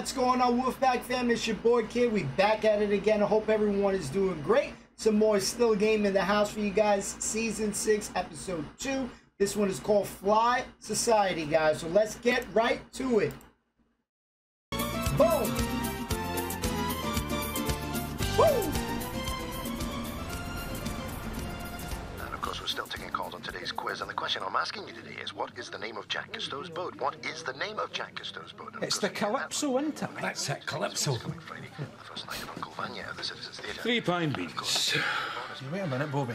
What's going on, Wolfpack fam? It's your boy Kid. We back at it again. I hope everyone is doing great. Some more still game in the house for you guys. Season 6, Episode 2. This one is called Fly Society, guys. So let's get right to it. Boom! Today's quiz. And the question I'm asking you today is what is the name of Jack Cousteau's boat? What is the name of Jack Cousteau's boat? And It's the we get Calypso, isn't it? That's it, Calypso. Coming Friday, the first night of Uncle Vanya at the Citizens Theatre. Three pine beans. Wait a minute, Bobby.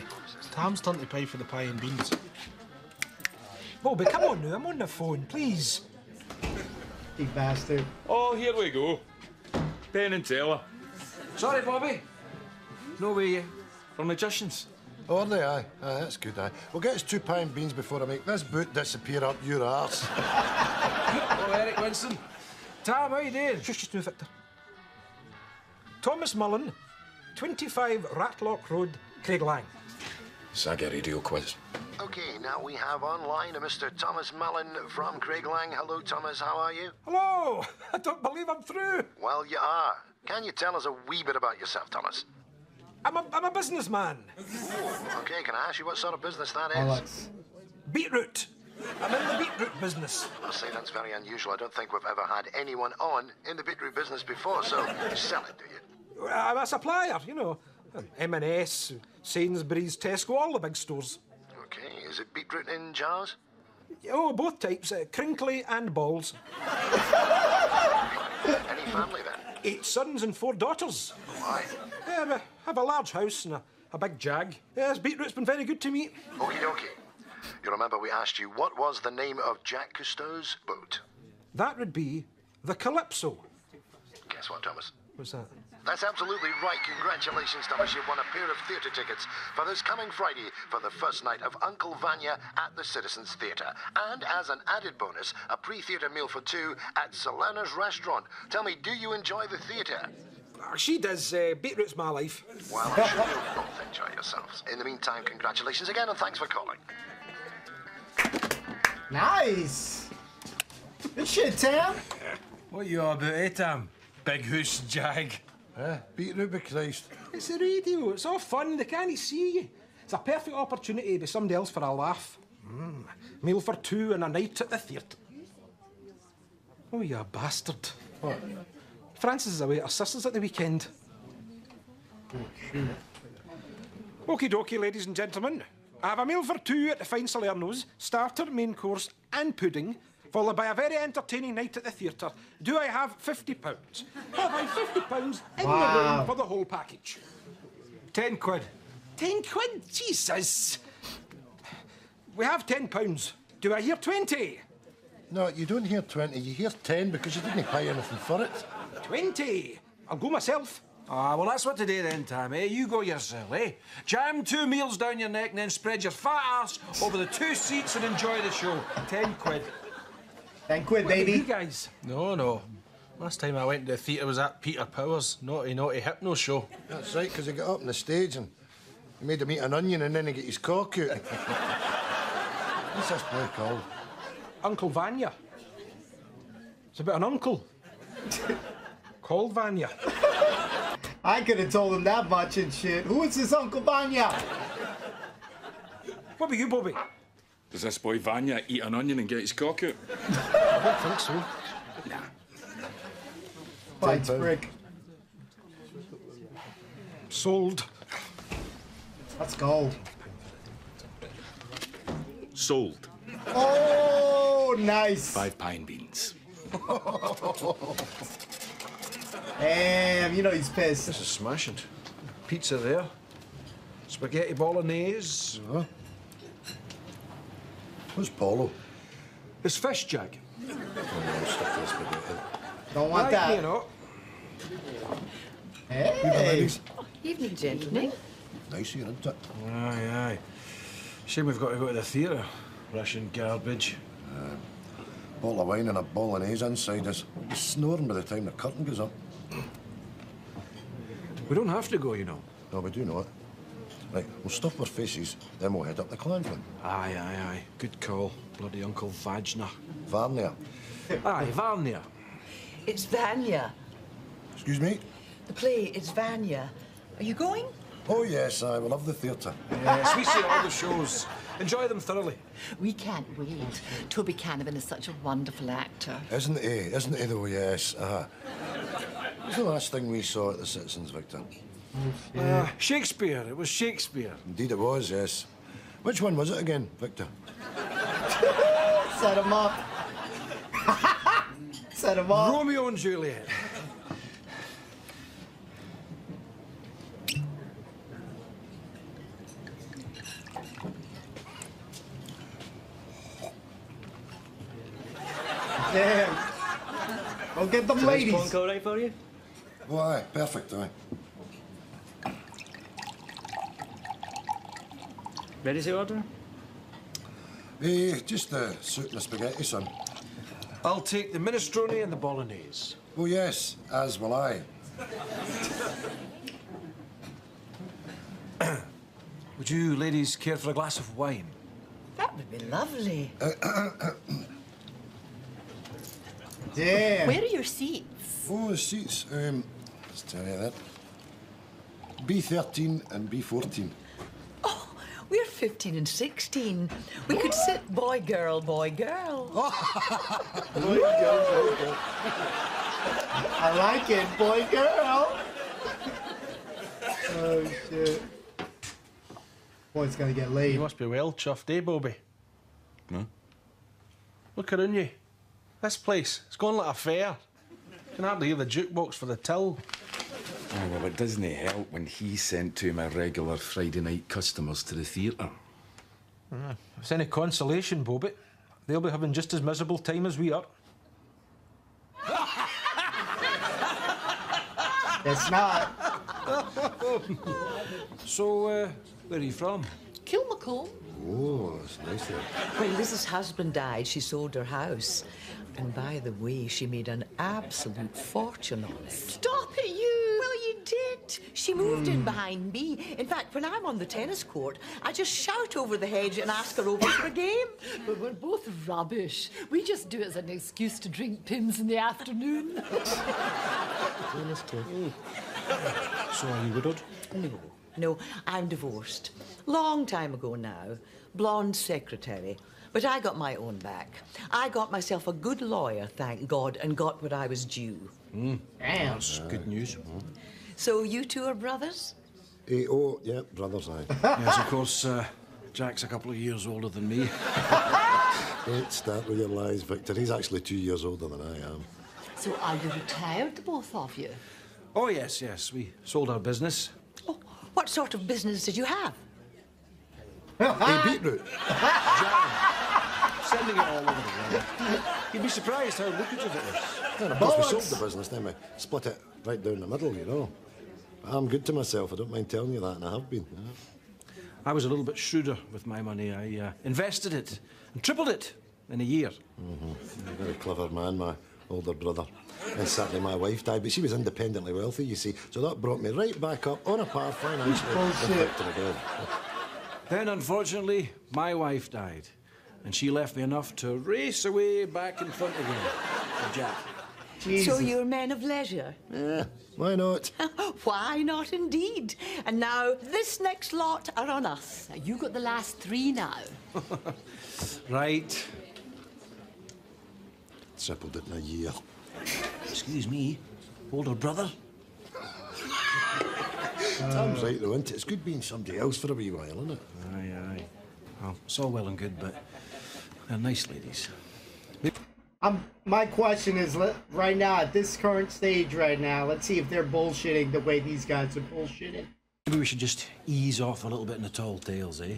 Tom's turn to pay for the pie and beans. Bobby, come on now. I'm on the phone, please. You bastard. Oh, here we go. Penn and Teller Sorry, Bobby. No way. for magicians. Oh, are they? Aye. Aye, that's good, aye. We'll get us two pine beans before I make this boot disappear up your arse. Oh, Eric Winston. Tom, how you doing? Just, just now, Victor. Thomas Mullen, 25 Ratlock Road, Craiglang. Saga radio quiz. Okay, now we have online a Mr. Thomas Mullen from Craiglang. Hello, Thomas. How are you? Hello! I don't believe I'm through. Well, you are. Can you tell us a wee bit about yourself, Thomas? I'm a, I'm a businessman. Okay, can I ask you what sort of business that is? Alex. Beetroot. I'm in the beetroot business. I'll say that's very unusual. I don't think we've ever had anyone on in the beetroot business before, so sell it, do you? I'm a supplier, you know. M&S, Sainsbury's, Tesco, all the big stores. Okay, is it beetroot in jars? Oh, both types, uh, crinkly and balls. Any family then? Eight sons and four daughters. Why? Yeah, have a large house and a, a big jag. Yes, beetroot's been very good to me. Okie dokie. You remember we asked you what was the name of Jack Cousteau's boat? That would be the Calypso. Guess what, Thomas? What's that? That's absolutely right. Congratulations, Thomas. You've won a pair of theatre tickets for this coming Friday for the first night of Uncle Vanya at the Citizens Theatre. And as an added bonus, a pre theatre meal for two at Salerno's restaurant. Tell me, do you enjoy the theatre? Ah, She does. Uh, beetroot's my life. Well, I'm sure you'll both enjoy yourselves. In the meantime, congratulations again and thanks for calling. Nice! Good shit, Tam. What you all about, eh, Tom? Big hoose jag. eh? Beetroot be Christ. It's the radio. It's all fun. They can't see you. It's a perfect opportunity to be somebody else for a laugh. Mm. Meal for two and a night at the theatre. Oh, you bastard. What? Francis is away at her sister's at the weekend. Okie dokie, ladies and gentlemen. I have a meal for two at the Fine Salerno's, starter, main course, and pudding, followed by a very entertaining night at the theatre. Do I have £50? Have I £50 in Wow. the room for the whole package? Ten quid. Ten quid? Jesus! We have ten pounds. Do I hear twenty? No, you don't hear 20, you hear 10 because you didn't pay anything for it. Twenty! I'll go myself. Ah, well, that's what today then, Tom, eh? You go yourself, eh? Jam two meals down your neck and then spread your fat ass over the two seats and enjoy the show. Ten quid. Ten quid, You baby. guys. No, no. Last time I went to the theatre was at Peter Powers, naughty, naughty hypno show. That's right, because he got up on the stage and he made him eat an onion and then he get his cock out. What's this boy called? Uncle Vanya. It's about an uncle. Called Vanya. I could have told him that much and shit. Who is this Uncle Vanya? What about you, Bobby? Does this boy Vanya eat an onion and get his cock out? I don't think so. Fights pound. brick. Sold. That's gold. Sold. Oh, nice. Five pine beans. Damn, you know he's pissed. This is smashing. Pizza there. Spaghetti bolognese. Where's Paulo? It's fish, Jag. Oh, no, stick to spaghetti. Don't want Right, that. you know. Hey. Evening, gentlemen. Nice here, isn't it? Aye, aye. Shame we've got to go to the theatre. Russian garbage. Bottle of wine and a bolognese inside us. Be snoring by the time the curtain goes up. We don't have to go, you know. No, we do know it. Right, we'll stuff our faces, then we'll head up the Clansman. Aye, aye, aye. Good call. Bloody Uncle Vagner. Varnia. Aye, Varnia. It's Vanya. Excuse me? The play, is Vanya. Are you going? Oh, yes, I will love the theatre. Yes, we see all the shows. Enjoy them thoroughly. We can't wait. Toby Canavan is such a wonderful actor. Isn't he? Isn't he, though? Yes. Uh, was the last thing we saw at the Citizens, Victor? Uh, Shakespeare. It was Shakespeare. Indeed, it was, yes. Which one was it again, Victor? Set him up. Set him up. Romeo and Juliet. Damn. Go get them ladies. Bronco right for you? Aye, perfect, aye. Ready to order? Eh, just the soup and the spaghetti, son. I'll take the minestrone and the bolognese. Oh, yes, as will I. Would you ladies care for a glass of wine? That would be lovely. Damn. Where are your seats? Oh, the seats. Um, let's tell you that. B13 and B14. Oh, we're 15 and 16. We could sit boy, girl, boy, girl. Boy girl. boy, girl. I like it, boy, girl. Oh shit. Boy's gonna get You laid. must be well chuffed, eh, Bobby? No? Look around you. This place, it's gone like a fair. You can hardly hear the jukebox for the till. Oh, well, it doesn't help when he sent two of my regular Friday night customers to the theatre. If it's any consolation, Bobby, they'll be having just as miserable time as we are. It's not. So, uh, where are you from? Kilmacolm. Oh, that's nice there. When Liz's husband died, she sold her house. And by the way, she made an absolute fortune on it. Stop it, you! Well, you did. She moved in hmm. behind me. In fact, when I'm on the tennis court, I just shout over the hedge and ask her over for a game. But we're both rubbish. We just do it as an excuse to drink Pimm's in the afternoon. Hmm. So, are you widowed? No, no, I'm divorced. Long time ago now. Blonde secretary. But I got my own back. I got myself a good lawyer, thank God, and got what I was due. Hmm. Damn. That's good news. So you two are brothers? Eh, oh, yeah, brothers, aye. yes, of course, uh, Jack's a couple of years older than me. Don't start with your lies, Victor. He's actually two years older than I am. so are you retired, the both of you? Oh, yes, yes, we sold our business. Oh, what sort of business did you have? hey, beetroot. Sending it all over the world. You'd be surprised how lucrative it is. And of course, we sold the business, then we split it right down the middle, you know. But I'm good to myself, I don't mind telling you that, and I have been. yeah. I was a little bit shrewder with my money. I uh, invested it and tripled it in a year. A very clever man, my older brother. And sadly, my wife died, but she was independently wealthy, you see. So that brought me right back up on a par financially. with Bullshit. Victor again. Then, unfortunately, my wife died. And she left me enough to race away back in front again. To Jack. Jesus. So you're men of leisure? Yeah, why not? Why not indeed? And now this next lot are on us. Now, you got the last three now. Right. Tripled it in a year. Excuse me, older brother. Tom's right, though, isn't it? It's good being somebody else for a wee while, isn't it? Aye, aye. Well, it's all well and good, but they're nice ladies. Um, my question is, right now, at this current stage right now, let's see if they're bullshitting the way these guys are bullshitting. Maybe we should just ease off a little bit in the tall tales, eh?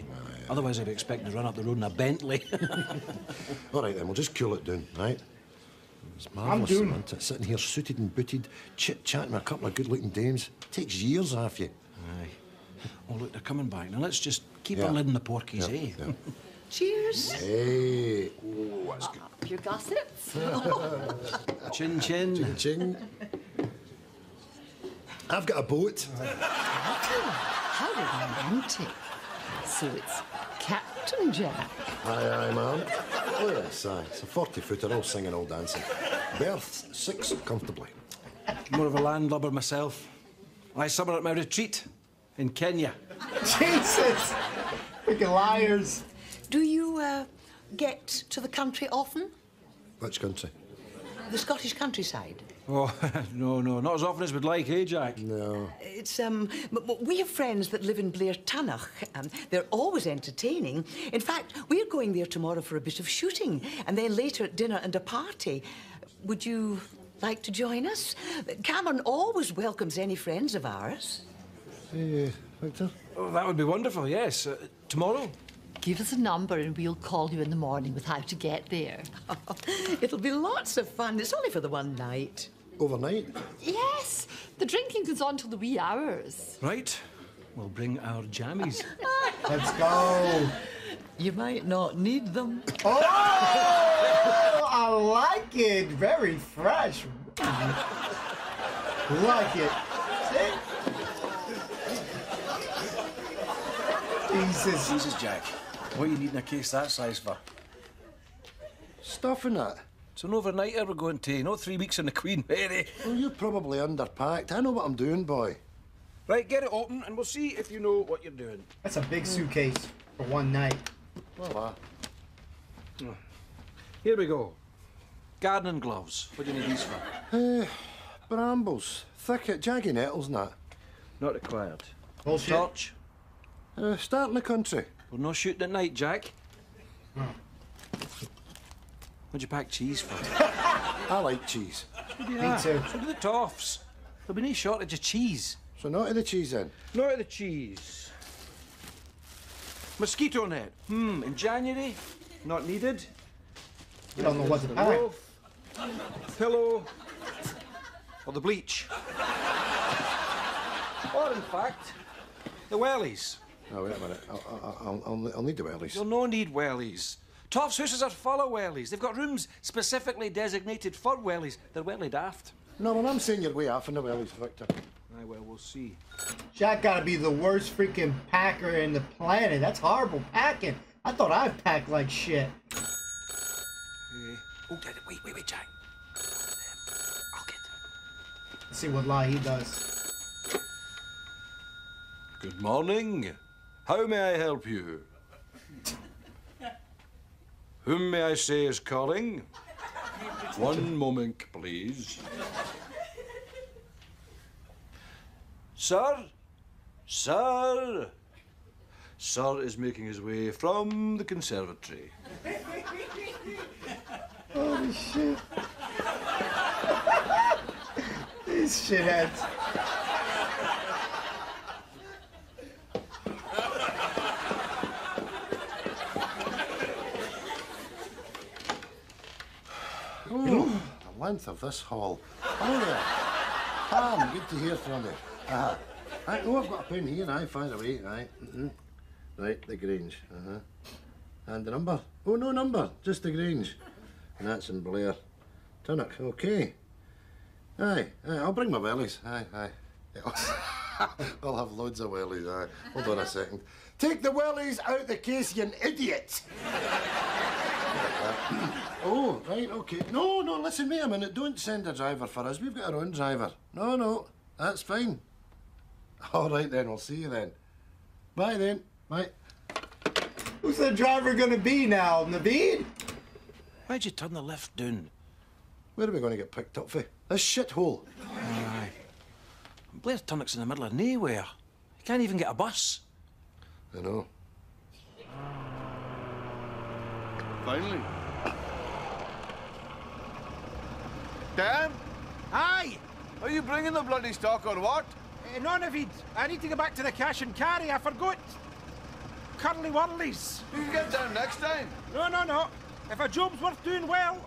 Otherwise, I'd be expecting to run up the road in a Bentley. All right, then, we'll just cool it down, right? It's marvellous, doing isn't it? Sitting here suited and booted, chit-chatting with a couple of good-looking dames. Takes years off you. aye. Oh, look, they're coming back. Now, let's just keep Yeah. our lid on the porkies, Yeah, eh? yeah. Cheers. Hey, oh, that's good. Your gossips? Chin, chin. Ching. I've got a boat. How romantic. So it's Captain Jack. Aye, aye, ma'am. Oh, yes, aye. It's a 40 footer, all singing, all dancing. Berths six comfortably. More of a landlubber myself. I summer at my retreat in Kenya. Jesus! Freaking liars. Do you uh, get to the country often? Which country? The Scottish countryside? Oh, no, no, not as often as we'd like, eh, Jack? No. It's, um, m- m- we have friends that live in Blair Tunnach. Um, they're always entertaining. In fact, we're going there tomorrow for a bit of shooting, and then later at dinner and a party. Would you like to join us? Cameron always welcomes any friends of ours. Hey, Victor? Oh, that would be wonderful, yes. Uh, tomorrow? Give us a number and we'll call you in the morning with how to get there. It'll be lots of fun. It's only for the one night. Overnight? Yes, the drinking goes on till the wee hours. Right. We'll bring our jammies. Let's go. You might not need them. Oh, I like it. Very fresh. like it. See? Jesus. Jesus, Jack. What are you needing a case that size for? Stuff in that. It's an overnighter we're going to, not three weeks in the Queen Mary. Well, you're probably underpacked. I know what I'm doing, boy. Right, get it open and we'll see if you know what you're doing. That's a big suitcase for one night. Well, uh, Here we go. Gardening gloves. What do you need these for? uh, brambles, thicket, jaggy nettles and that. Not required. Bullshit. Torch. Uh, start in the country. We're not shooting at night, Jack. What'd you pack cheese for? I like cheese. Me too. So do the toffs. There'll be no shortage of cheese. So not of the cheese then. Not of the cheese. Mosquito net. Hmm, in January? Not needed. You don't know what to The pack. pillow, or the bleach. or, in fact, the wellies. Oh, wait a minute. I'll, I'll, I'll, I'll need the wellies. You'll no need wellies. Toff's houses are full of wellies. They've got rooms specifically designated for wellies. They're welly daft. No, well, I'm saying you're way off in the wellies, Victor. Aye, well, we'll see. Jack gotta be the worst freaking packer in the planet. That's horrible packing. I thought I packed like shit. Eh, Oh, wait, wait, wait, Jack. I'll get Let's see what lie he does. Good morning. How may I help you? Whom may I say is calling? One moment, please. Sir? Sir? Sir is making his way from the conservatory. Holy shit. These shitheads. Oh, the length of this hall. Oh, there. Pam, good to hear from you. Uh-huh. Right, oh, I've got a pen here. Aye, fire away. Aye. Mm-hmm. Right, the Grange. Uh-huh. And the number? Oh, no number. Just the Grange. And that's in Blair. Tunnock. Okay. Aye, aye. I'll bring my wellies. Aye, aye. I'll have loads of wellies. Aye. Hold on a second. Take the wellies out the case, you idiot! Oh, right, okay. No, no, listen, wait a minute. Don't send a driver for us. We've got our own driver. No, no, that's fine. All right, then, we'll see you then. Bye, then. Bye. Who's the driver gonna be now? Navid? Why'd you turn the lift down? Where are we going to get picked up for? This shithole. Aye. Blair Tunnock's in the middle of nowhere. You can't even get a bus. I know. Finally. Dan, Aye! are you bringing the bloody stock or what? Uh, no, Navid. I need to go back to the cash and carry. I forgot. Curly whirlies. You can get down next time. No, no, no. If a job's worth doing well.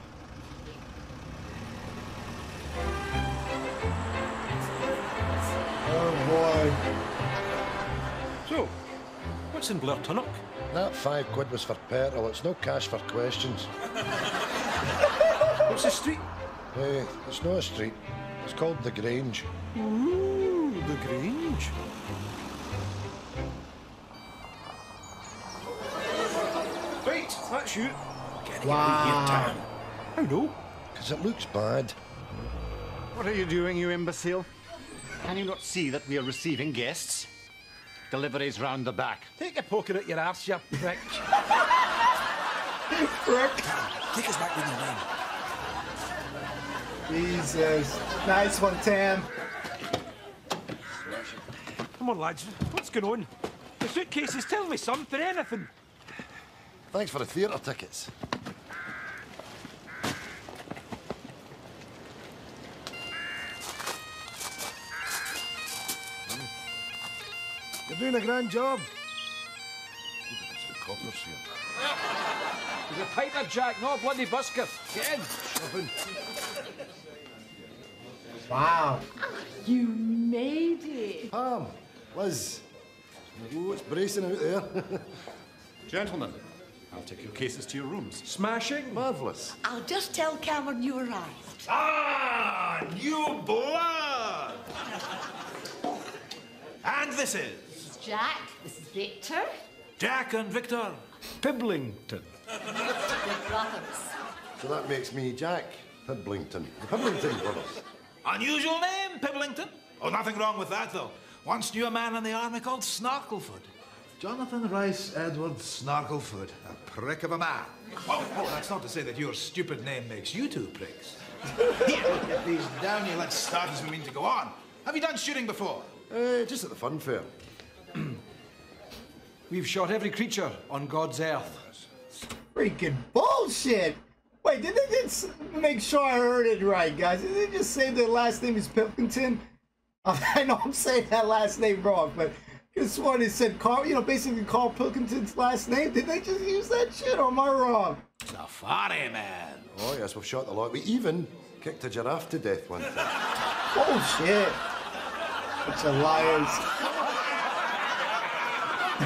Oh boy. So, what's in Blair Tunnock? That five quid was for petrol. It's no cash for questions. What's the street? Hey, it's not a street. It's called the Grange. Ooh, the Grange. Right, that's you. Getting Wow. How no? because it looks bad. What are you doing, you imbecile? Can you not see that we are receiving guests? Deliveries round the back. Take a poker at your arse, you prick. Prick. Take us back with you, man. Jesus. Nice one, Tam. Come on, lads. What's going on? The suitcases tell me something, anything. Thanks for the theatre tickets. Doing a grand job. It's the coppers here. He's a piper, Jack, not a bloody busker. Get in. Shove in. Wow. You made it. Pam, Liz. Oh, it's bracing out there. Gentlemen, I'll take your cases to your rooms. Smashing. Marvellous. I'll just tell Cameron you arrived. Ah, new blood! and this is Jack, this is Victor. Jack and Victor Piblington. They're brothers. So that makes me Jack Piblington. The Piblington brothers. Unusual name, Piblington. Oh, nothing wrong with that, though. Once knew a man in the army called Snarklefoot. Jonathan Rice Edwards Snarklefoot. A prick of a man. Oh, oh, that's not to say that your stupid name makes you two pricks. Here, get these down you. Let's start as we mean to go on. Have you done shooting before? Uh, just at the fun fair. We've shot every creature on God's earth. Freaking bullshit. Wait, did they just make sure I heard it right, guys? Did they just say their last name is Pilkington? I know I'm saying that last name wrong, but this one it said Carl, you know, basically Carl Pilkington's last name. Did they just use that shit or am I wrong? Safari man. Oh, yes, we've shot a lot. We even kicked a giraffe to death one time. Bullshit. Bunch of liars.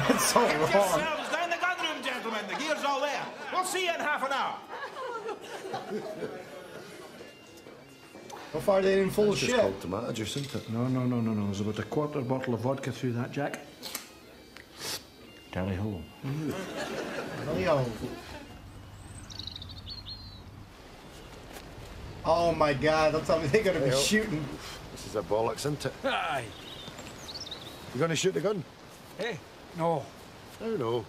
That's so Get wrong. yourselves down the gun room, gentlemen. The gear's all there. We'll see you in half an hour. How far they didn't full of It's just shit. called tomato juice, isn't it? No, no, no, no, no. There's about a quarter bottle of vodka through that, Jack. Tally ho. Leo. Oh my god, don't tell me they're gonna be Hey-o. shooting. This is a bollocks, isn't it? Aye. You going to shoot the gun? Hey, no. Oh, no.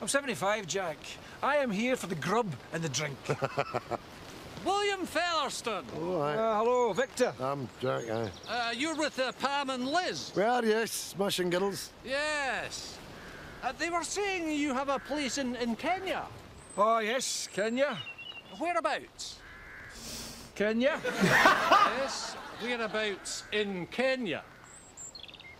I'm 75, Jack. I am here for the grub and the drink. William Featherston. Oh, aye. Uh, hello, Victor. I'm Jack, aye. Uh, you're with uh, Pam and Liz. We are, yes. Smashing giddles. Yes. Uh, they were saying you have a place in, in Kenya. Oh, yes, Kenya. Whereabouts? Kenya. yes. Whereabouts in Kenya?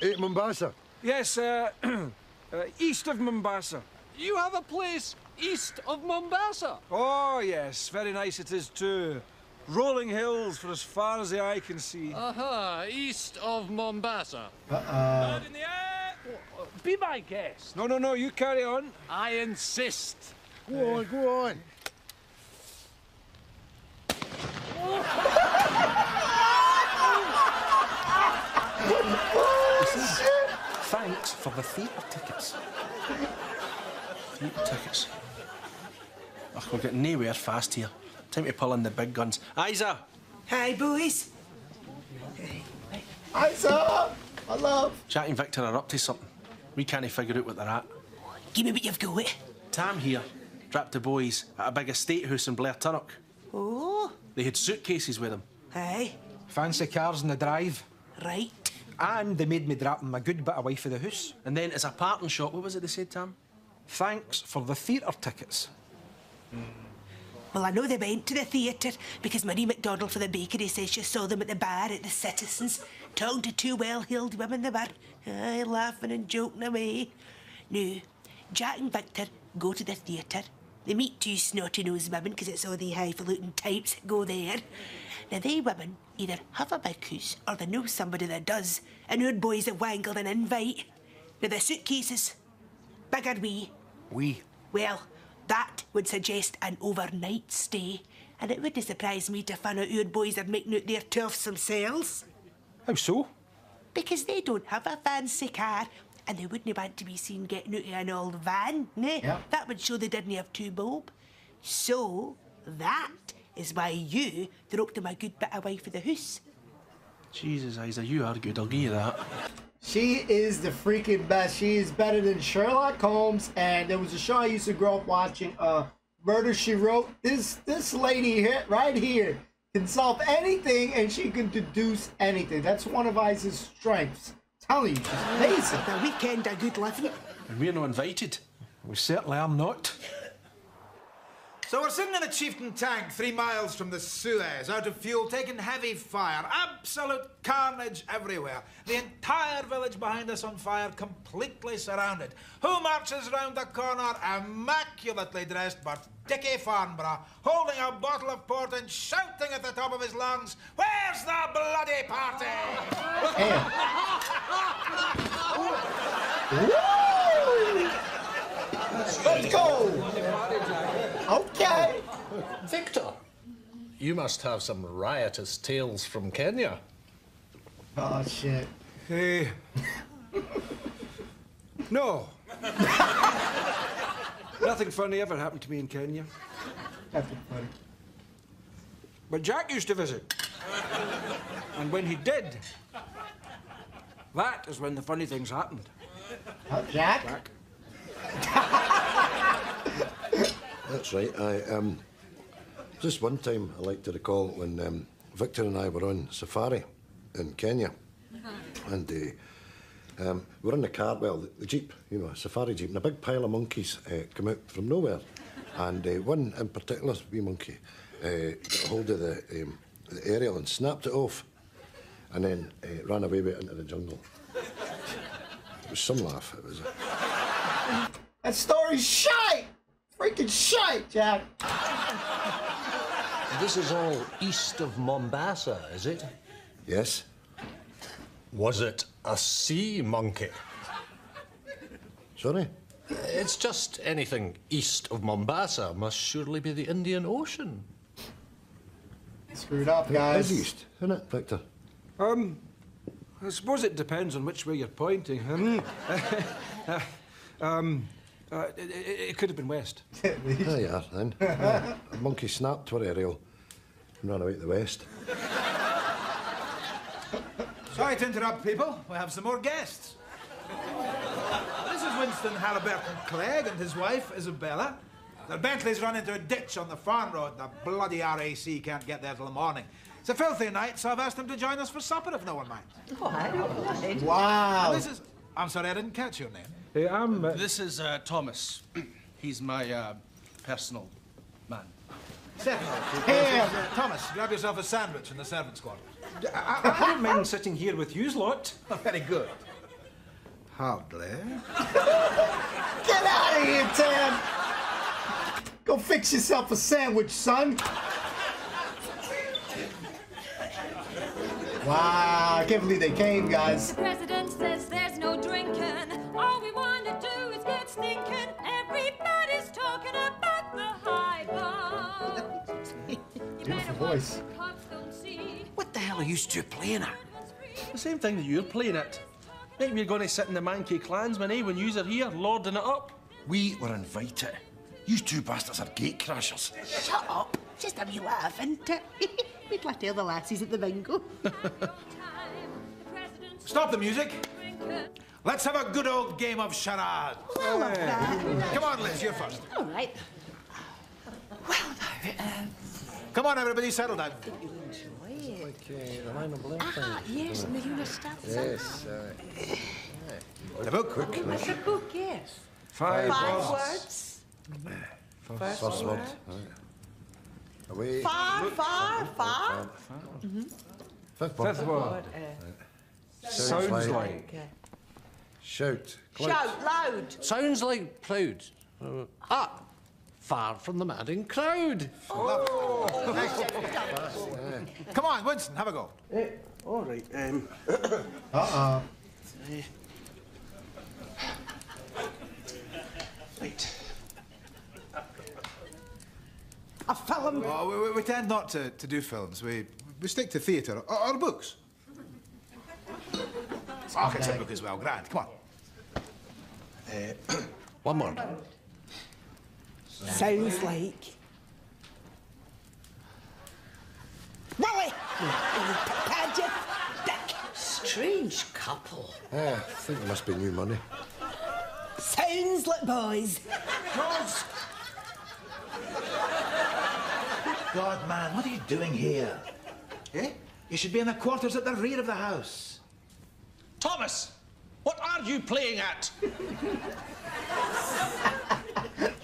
Eight Mombasa. Yes, uh, east of Mombasa. You have a place east of Mombasa. Oh, yes, very nice it is too. Rolling hills for as far as the eye can see. Uh-huh, east of Mombasa. Uh-uh. in the air. Be my guest. No, no, no, you carry on. I insist. Go on, go on. Thanks for the theatre tickets. theatre tickets. Ugh, we're getting nowhere fast here. Time to pull in the big guns. Isa! Hi, boys. Isa! I love. Jack and Victor are up to something. We can't figure out what they're at. Give me what you've got. Tam here trapped the boys at a big estate house in Blair Turnock. Oh, They had suitcases with them. aye, Fancy cars in the drive. right. And they made me drop them a good bit away for the house. And then as a parting shot, what was it they said, Tam? Thanks for the theatre tickets. Well, I know they went to the theatre because Marie MacDonald for the bakery says she saw them at the bar at the Citizens, talking to two well-heeled women they were, aye, laughing and joking away. Now, Jack and Victor go to the theatre. They meet two snotty-nosed women because it's all the highfalutin types that go there. Now, they women either have a big house or they know somebody that does, and our boys have wangled an invite. Now, the suitcases, big or wee, We. well, that would suggest an overnight stay, and it wouldn't surprise me to find out your boys are making out their turfs themselves. How so? Because they don't have a fancy car, and they wouldn't want to be seen getting out of an old van, nah? Yeah. That would show they didn't have two bob. So, that is why you dropped him a good bit away for the house. Jesus, Isa, you are good. I'll give you that. She is the freaking best. She is better than Sherlock Holmes. And there was a show I used to grow up watching, uh, Murder She Wrote. This this lady here, right here, can solve anything and she can deduce anything. That's one of Isa's strengths. Telling you, she's amazing. The weekend a good living. And we're not invited. We certainly are not. So we're sitting in a chieftain tank three miles from the Suez, out of fuel, taking heavy fire. Absolute carnage everywhere. The entire village behind us on fire, completely surrounded. Who marches round the corner, immaculately dressed, but Dickie Farnborough, holding a bottle of port and shouting at the top of his lungs, Where's the bloody party? Let's go! Okay. Victor, you must have some riotous tales from Kenya. Oh, shit. Hey. no. Nothing funny ever happened to me in Kenya. Nothing funny. But Jack used to visit. And when he did, that is when the funny things happened. Uh, Jack? Jack. That's right. I um, just one time I like to recall when um, Victor and I were on safari in Kenya, and uh, um, we were in the car, well, the, the jeep, you know, a safari jeep, and a big pile of monkeys uh, come out from nowhere, and uh, one in particular, wee monkey, uh, got a hold of the, um, the aerial and snapped it off, and then uh, ran away with it into the jungle. It was some laugh. It was. That story's shite! Freaking shite, Jack! This is all east of Mombasa, is it? Yes. Was it a sea monkey? Sorry? It's just anything east of Mombasa must surely be the Indian Ocean. Screwed up, It guys. is east, isn't it, Victor? Um, I suppose it depends on which way you're pointing. Um, um, uh, it, it, it could have been west. There you are, then. Yeah. A monkey snapped her aerial and ran away to the west. Sorry to interrupt, people. We have some more guests. This is Winston Halliburton Clegg and his wife, Isabella. Their Bentley's run into a ditch on the farm road. The bloody RAC can't get there till the morning. It's a filthy night, so I've asked them to join us for supper if no one minds. Wow. And this is. I'm sorry, I didn't catch your name. Hey, I'm. This is uh, Thomas. He's my uh, personal man. Certainly. Ham. Uh, Thomas, grab yourself a sandwich in the servants' quarters. I, I don't mind sitting here with yous lot. Very good. Hardly. Get out of here, Tam! Go fix yourself a sandwich, son. Wow, I can't believe they came, guys. The president says there's no drinking. All we want to do is get stinking. Everybody's talking about the high bar. Beautiful voice. Cops don't. What the hell are you two playing at? The same thing that you're playing at. Think we're going to sit in the Mankey Clansman, eh, when yous are here, lording it up? We were invited. You two bastards are gatecrashers. Shut up. Just a wee laugh, isn't it? We'd like tell the lassies at the bingo. Stop the music. Let's have a good old game of charades. I love that. Come on, Liz, you're first. All right. Come on, everybody, settle down. Okay, the line of blue Ah, yes, Marina Stanza. Yes. Uh, The book. What's the book, yes? Five Five words. words. first, first word. Right. Away. Far, far, far. Mhm. Fifth word. Fifth word. Sounds like. Okay. Shout. Clout. Shout loud. Sounds like proud. Uh, ah, far from the madding crowd. Come on, Winston, have a go. Eh, all right. Um, Uh-uh. right. A film. Oh, we, we, we tend not to, to do films. We, we stick to theatre or, or books. Oh, it's a book as well. Grand. Come on. Uh, one more. Sounds like. Pageant. Strange couple. Ah, I think it must be new money. Sounds like boys. George! God, man, what are you doing here? Eh? You should be in the quarters at the rear of the house. Thomas, what are you playing at?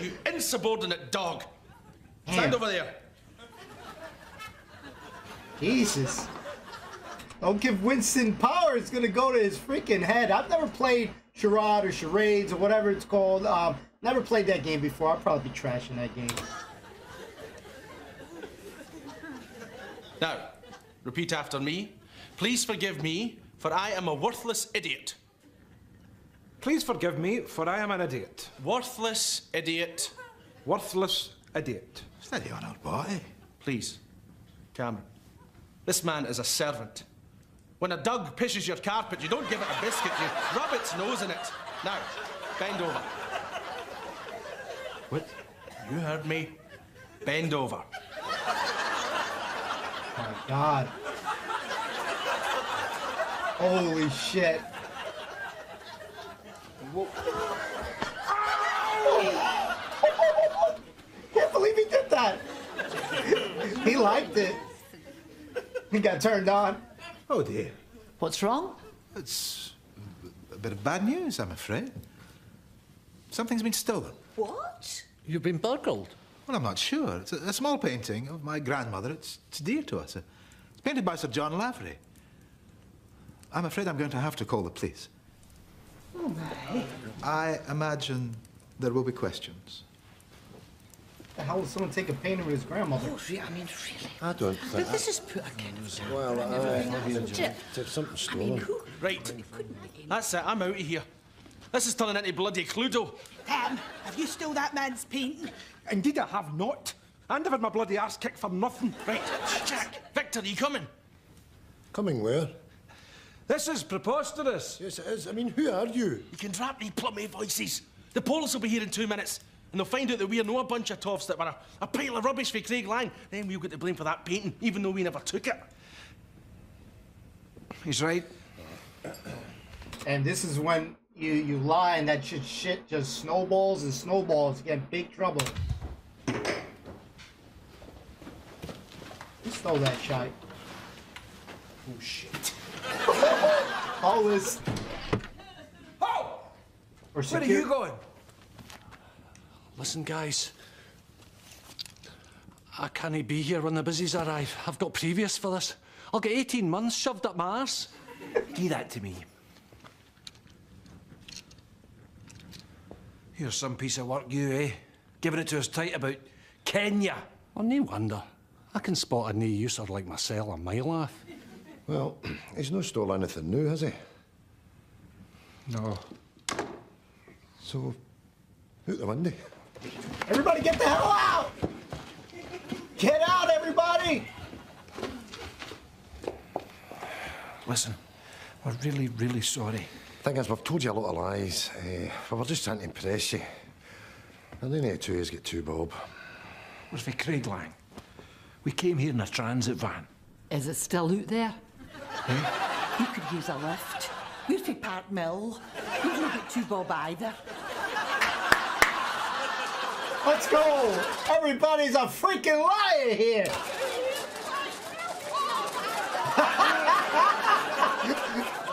you insubordinate dog. Stand over there. Jesus. Don't give Winston power. It's gonna go to his freaking head. I've never played charade or charades or whatever it's called. Um, never played that game before. I'll probably be trashing that game. Now, repeat after me. Please forgive me, for I am a worthless idiot. Please forgive me, for I am an idiot. Worthless idiot. Worthless idiot. Steady on, old boy. Please, Cameron. This man is a servant. When a dog pisses your carpet, you don't give it a biscuit, you rub its nose in it. Now, bend over. What? You heard me. Bend over. My God. Holy shit. Can't believe he did that. he liked it. He got turned on. Oh dear. What's wrong? It's a bit of bad news, I'm afraid. Something's been stolen. What? You've been burgled? Well, I'm not sure. It's a, a small painting of my grandmother. It's, it's dear to us. It's painted by Sir John Lavery. I'm afraid I'm going to have to call the police. Oh, my. I imagine there will be questions. The hell would someone take a painting of his grandmother? Oh, re- I mean, really? I don't think. But think. this is put a kind of... Well, kind of I, thing, uh, hasn't it? I stolen. mean, who... Right. That's it. I'm out of here. This is turning into bloody Cluedo. Tam, have you stole that man's painting? Indeed, I have not. And I've had my bloody ass kicked for nothing. Right. Jack, Victor, are you coming? Coming where? This is preposterous. Yes, it is. I mean, who are you? You can drop me plummy voices. The police will be here in two minutes. And they'll find out that we're no a bunch of toffs that were a, a pile of rubbish for Craiglang. Then we'll get the blame for that painting, even though we never took it. He's right. And this is when you, you lie and that shit, shit just snowballs and snowballs. You get big trouble. Stole that shite? Oh, shit. All this. Oh! Or Where are you going? Listen, guys. I can't be here when the busies arrive. I've got previous for this. I'll get 18 months shoved up my arse. Give that to me. Here's some piece of work, you, eh? Giving it to us tight about Kenya. Well, no wonder. I can spot a new user like myself a mile off. Well, he's no stole anything new, has he? No. So, out the window. Everybody get the hell out! Get out, everybody! Listen, we're really, really sorry. Thing is, we've told you a lot of lies. Eh, we're just trying to impress you. And then the two of us get two bob. Where's for Craiglang? We came here in a transit van. Is it still out there? You could use a lift. We're for Park Mill. We don't get two bob either. Let's go! Everybody's a freaking liar here!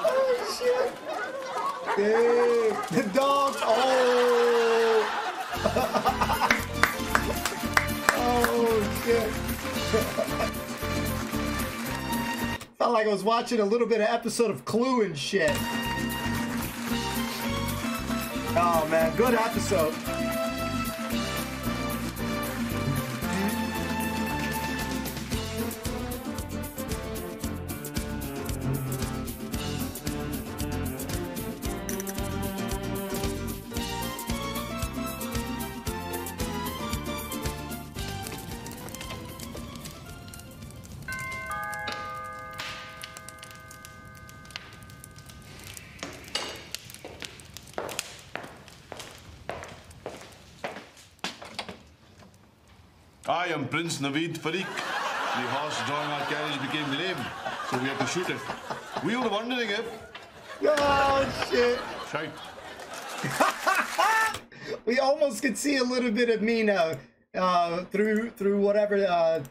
oh, shit! Hey, the dog! Oh! oh, shit! Felt like I was watching a little bit of episode of Clue and shit. Oh, man, good episode. I am Prince Navid Farik, The horse drawing our carriage became lame, so we had to shoot it. We were wondering if. Oh shit! Shite. we almost could see a little bit of Meena uh, through through whatever uh,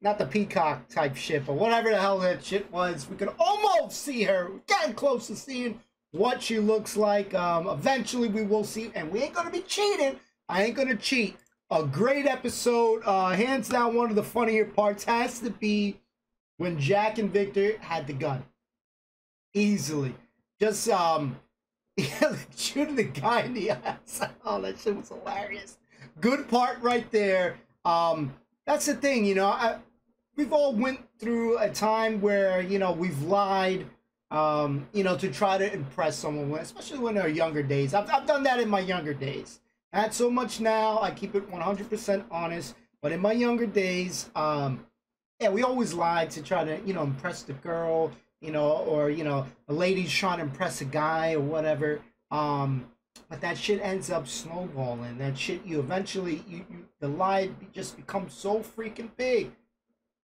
not the peacock type shit, but whatever the hell that shit was. We could almost see her, getting close to seeing what she looks like. Um, eventually, we will see, and we ain't gonna be cheating. I ain't gonna cheat. A great episode, uh, hands down. One of the funnier parts has to be when Jack and Victor had the gun. Easily, just um, shooting the guy in the ass. Oh, that shit was hilarious. Good part right there. Um, that's the thing, you know. I, we've all went through a time where you know we've lied, um, you know, to try to impress someone, especially when they're younger days. I've, I've done that in my younger days. Not so much now. I keep it 100% honest. But in my younger days, um, yeah, we always lied to try to, you know, impress the girl, you know, or you know, a lady's trying to impress a guy or whatever. Um, but that shit ends up snowballing. That shit, you eventually, you, you the lie just becomes so freaking big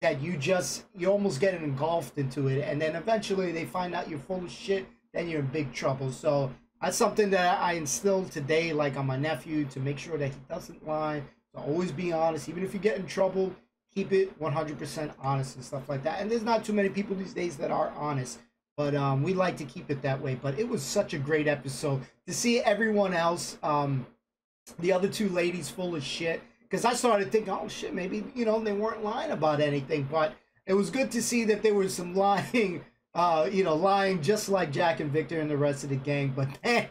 that you just you almost get engulfed into it, and then eventually they find out you're full of shit. Then you're in big trouble. So that's something that I instilled today, like on my nephew, to make sure that he doesn't lie. To always be honest, even if you get in trouble, keep it 100% honest and stuff like that. And there's not too many people these days that are honest, but um, we like to keep it that way. But it was such a great episode to see everyone else, um, the other two ladies, full of shit. Because I started thinking, oh shit, maybe you know they weren't lying about anything, but it was good to see that there was some lying, uh, you know, lying just like Jack and Victor and the rest of the gang. But man,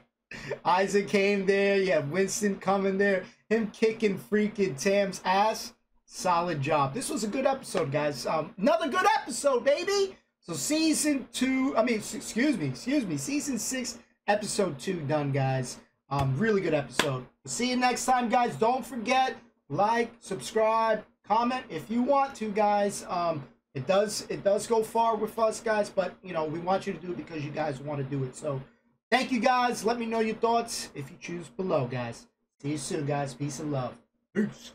Isaac came there, you had Winston coming there, him kicking freaking Tam's ass. Solid job. This was a good episode, guys. Um, another good episode, baby. So season two, I mean, excuse me, excuse me, season six, episode two done, guys. Um, really good episode. See you next time, guys. Don't forget, like, subscribe, comment if you want to, guys. Um, it does it does go far with us, guys, but you know we want you to do it because you guys want to do it. So, thank you, guys. Let me know your thoughts if you choose below, guys. See you soon, guys. Peace and love. Peace.